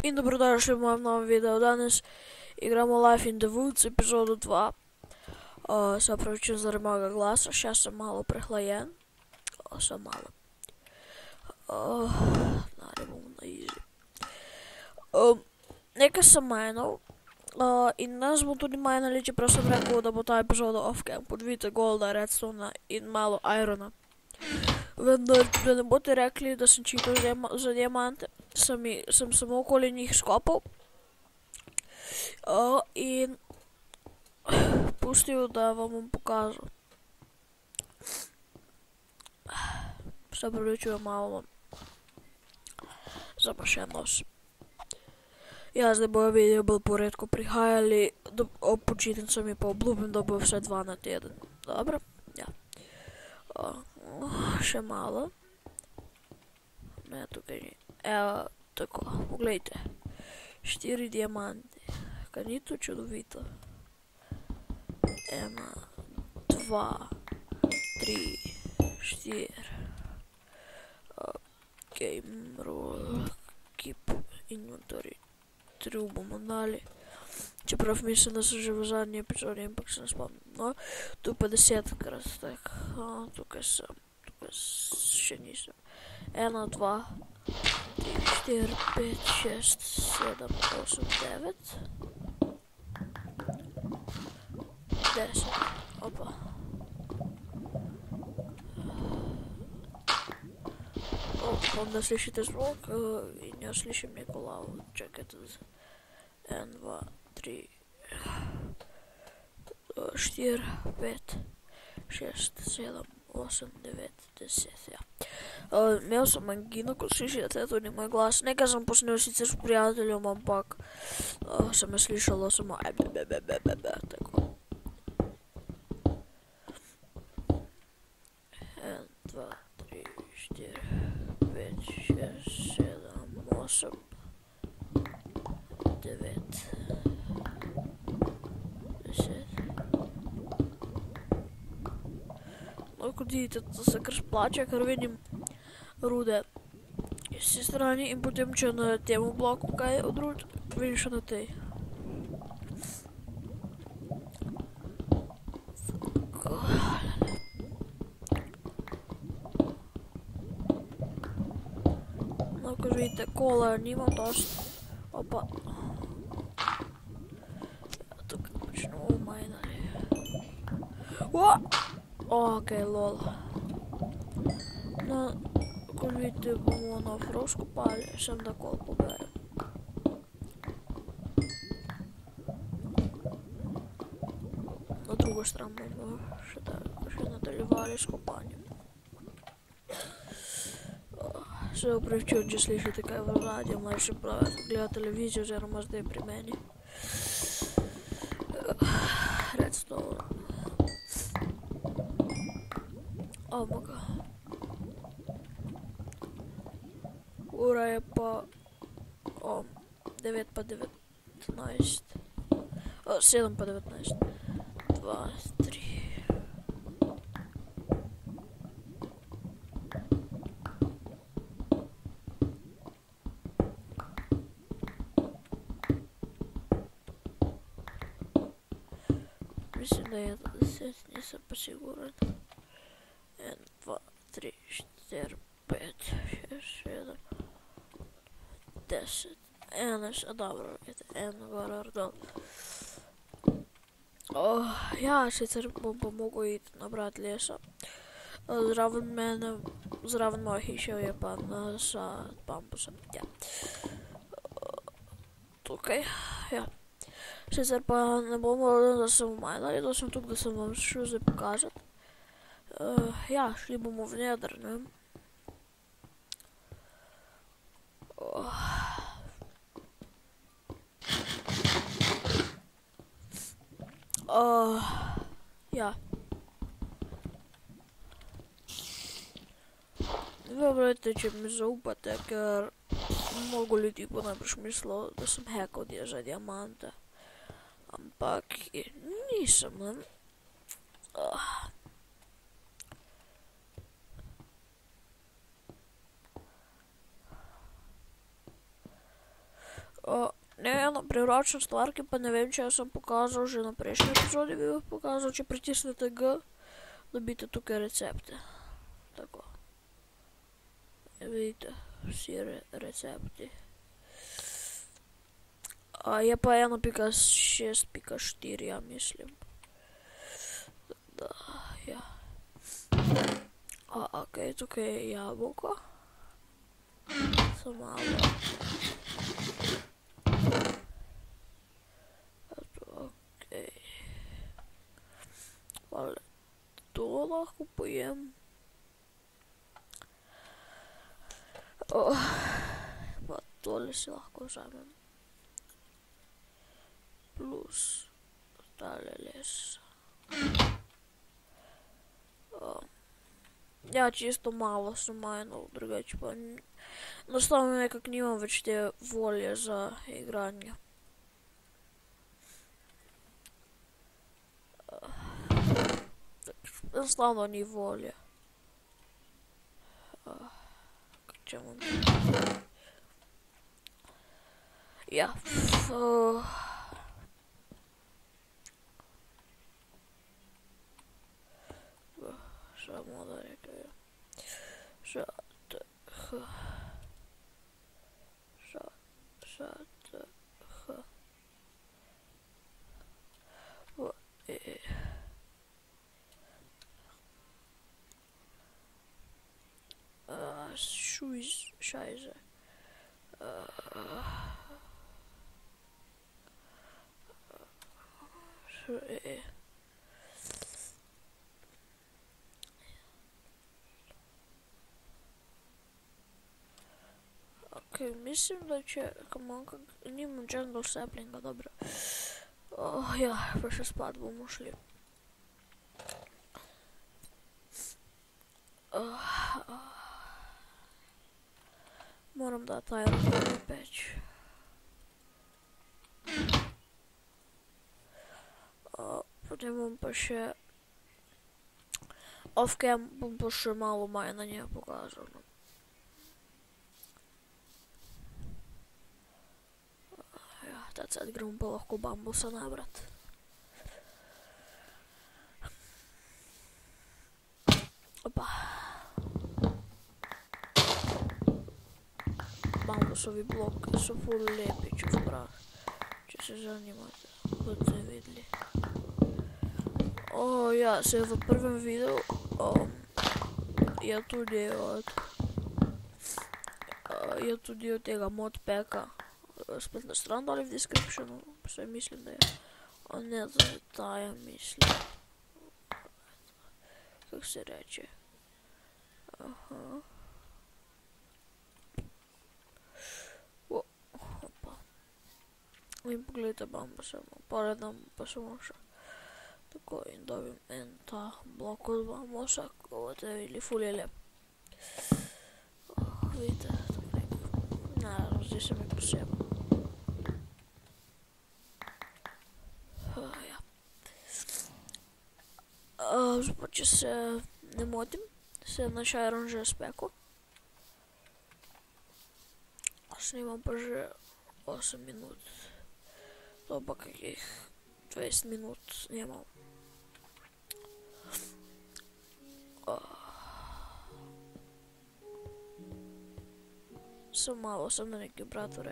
In dobrodošli v mojem novem videu. Danes igramo Life in the Woods epizodo 2. Uh, se opravičujem zaradi mojega glasa, še sem malo prehlajen. O, uh, sem malo. Uh, Nare bom na izi. Um, nekaj sem majnal. Uh, in nas bo tudi majnali, čeprav sem rekel, da bo ta epizoda off-cam. Podvite Golda, Redstona in malo Irona. Vendar, da ne boste rekli, da sem čital za, diama za diamante, sem, sem samo okoli njih skopal. Uh, in pustil, da vam bom pokazal. Se pravičujem malo zamašen nos. Ja, zdaj bojo video bolj poredko prihajali, ob počitnicah mi pa obljubim, da bo vse dva na teden. Dobro? Ja. ще мала. Не, тук е. Е, тако, погледайте. 4 диаманти. Канито чудовита. Ема, два, три, штир. Гейм, рол, кип, инвентари. Три убоманали. дали. Чепров мисля да съм живо задния епизод, пък се не спомням. Но тук 50 кръстък. Тук съм. Тук ще ни съм. Една, два, три, четири, пет, шест, седем, осем, девет. Десет. Опа. Он да слышит звук, и не слышим Николау. Е Чекайте. N2. 4, 5, 6, 7, 8, 9, 10. Ja. Imel sam anginu kod slišite, eto ni moj glas. Neka sam posnio sicer s prijateljom, ampak uh, se me slišalo samo e, be, be, be, be, be, be, tako. 1, 2, 3, 4, 5, 6, 7, 8. No, kot vidite, to se kar splača, ker vidim rude iz te strani in potem, če na tem bloku kaj od rud, vidim še na tej. Tako. No, kot vidite, kola О, окей, лол. Но, ако видите Лунов Рожко, пали, ще да кол побере. От друга страна, ще, да, ще надоливали с копанием. Ще опривчу, че слышите така е в радио, май ще правят, гледа телевизия, жера може е при мене. Редстоун. Redstone. Ampak. Ura je pa o, 9 pa 19. O, 7 pa 19. 2, 3. Mislim, da je to 10, nisem pa siguren. 1, 2, 3, 4, 5, 6, 7, 10. Ena še dobro, vidite, ena gor ali dol. Oh, ja, sicer bom pa mogel iti nabrati lesa. Eh, Zraven mene, zraven moje hiše je pa nasad bambusa. Ja. Eh, Tukaj, ja. Sicer pa ne bomo, da sem umajali, da sem tukaj, da sem vam šel Oh. Uh, ja. Vem, če mi zaupate, ker mnogo ljudi bo najbrž mislilo, da sem hekal za diamante. Ampak nisem, ne? Uh. природчі стварки, па не вем, чи я сам показував вже на першому епізоді відео показував, чи притиснути Г, добити туки рецепти. Тако. Видите, всі ре рецепти. А я поену пика 6, пика 4, я мислим. Да, я. А, окей, тук е яблуко. Самало. То лахко поєм. О, па то ли си лахко вземем. Плюс далі лес. О. Я чисто мало снимаю, но другая типа... Но слава как не имам вeć те волje за игрanje. Jednostavno ni volje. K čemu Ja. Uh, Samo da Okej, okay, mislim da će... Come on, jungle saplinga, dobro. Oh, ja, prešao spad bomo šli. Uh, uh. Moram da taj rokovni peć. Potem bom pa še... Off-cam bom pa še malo maja na. 20 gramo pa lahko bambusa nabrat. Opa. Bambusovi bloki so ful lepi, če sprah. Če se zanimate, boste videli. O, ja, se v prvem videu um, je tudi od je tudi od tega modpeka. Stran dali v descriptionu, se mislim da je a ne za taja mislim kako se reče aha o, opa in pogledajte bamba samo poredam pa samo še tako in dobim en ta blok od bambusa ko boste videli ful je lep oh, vidite tako naravno zdi se mi posebno Uh, ja. Uh, če se ne motim, se na Chiron že spekel. Snimam pa že 8 minut. To pa kakih 20 minut snimal. Uh. Sam malo sam na neki bratu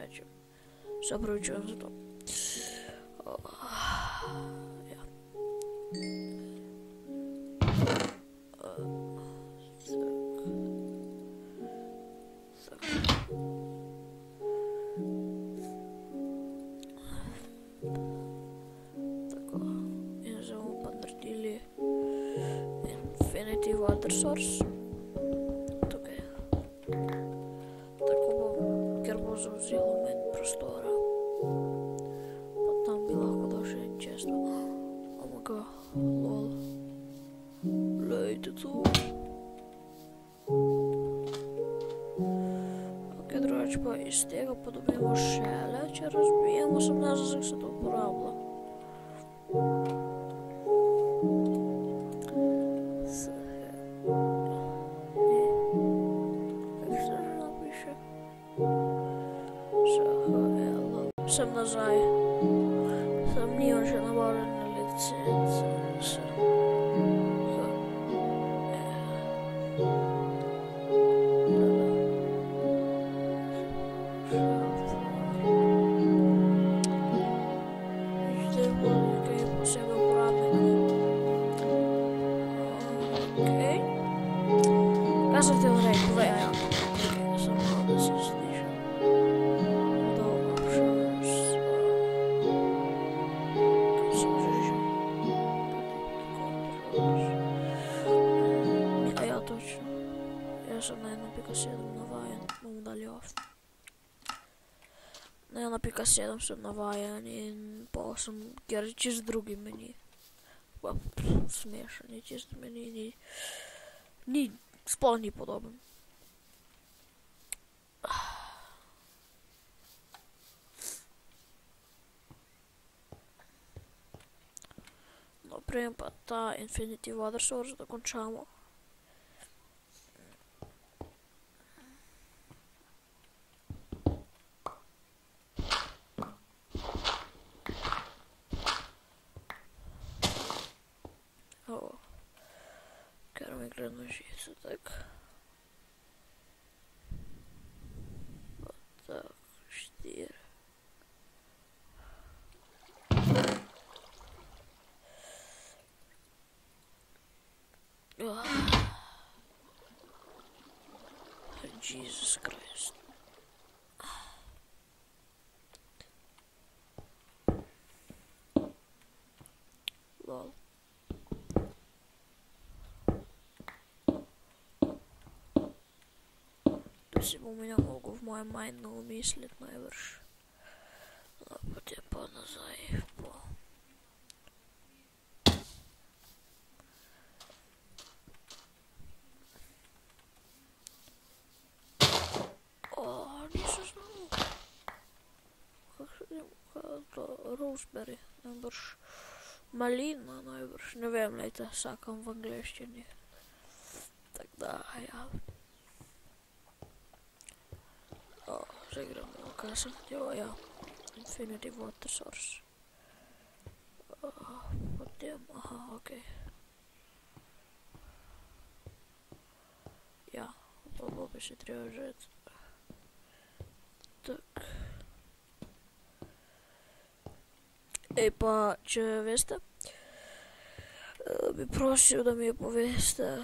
Infinity Water Source. Uważaj. sedem sem navajen in pa sem, ker čez drugi meni. Pa, smešen je, čez meni ni, ni, sploh ni podoben. No, prejem pa ta Infinity Water Source, da končamo. któregoś jest, tak? То есть у меня могу в мой майн на умислит найверш. А потім по назаїв по. О, не знаю. Как же это Роузбери, найбільш малина, найбільш не вимляйте саком в англійщині. Тогда я О, заиграем на кассу. Дело я. Infinity Water Source. О, Потім, ага, окей. Я. Попробуй ще треба жити. Так. Ей, па, чи весте? Е, Би просив да ми повесте. Е,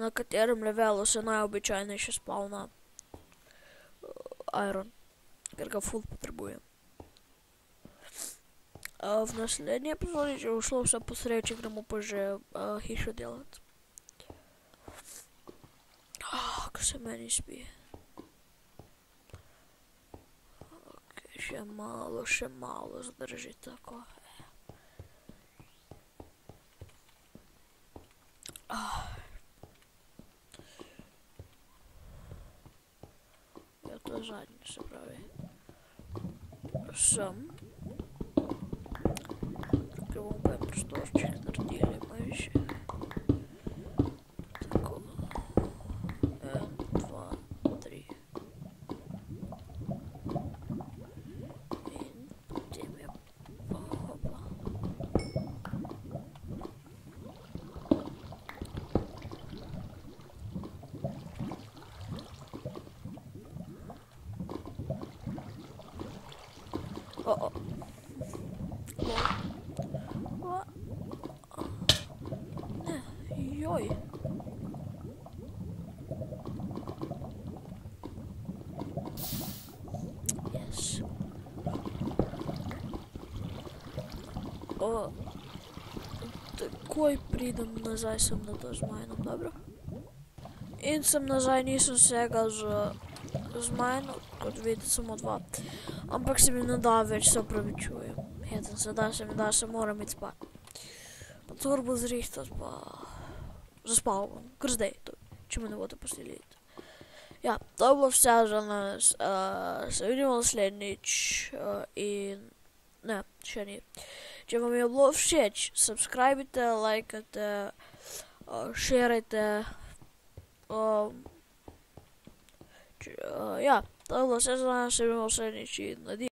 на котором левелу се найобичайніше спавна Айрон. Керка фул потребує. А в наследній епизоді ушло все по сречі, грому позже хіше делать. Ах, все мені спі. Окей, ще мало, ще мало, задержіть такого. Ах. Я то задніше правий. Сам. Такого пепперсторчик Oj. Yes. O, takoj pridem nazaj, sem na to zmajno, dobro. In sem nazaj, nisem sega z zmajno, kot vidite, samo dva. Ampak se mi ne da več, se opravičujem. Hecam se, da se mi da, se moram iti spat. Pa turbo zrihtat, pa... zaspal bom, kar zdaj, to, če me ne boste pustili iti. Ja, to je bilo vse za nas, uh, se vidimo naslednjič uh, in ne, še ni. Če vam je bilo všeč, subscribite, lajkajte, uh, šerajte, um, Ч- е, Я, та все за нашими мошенничі надії.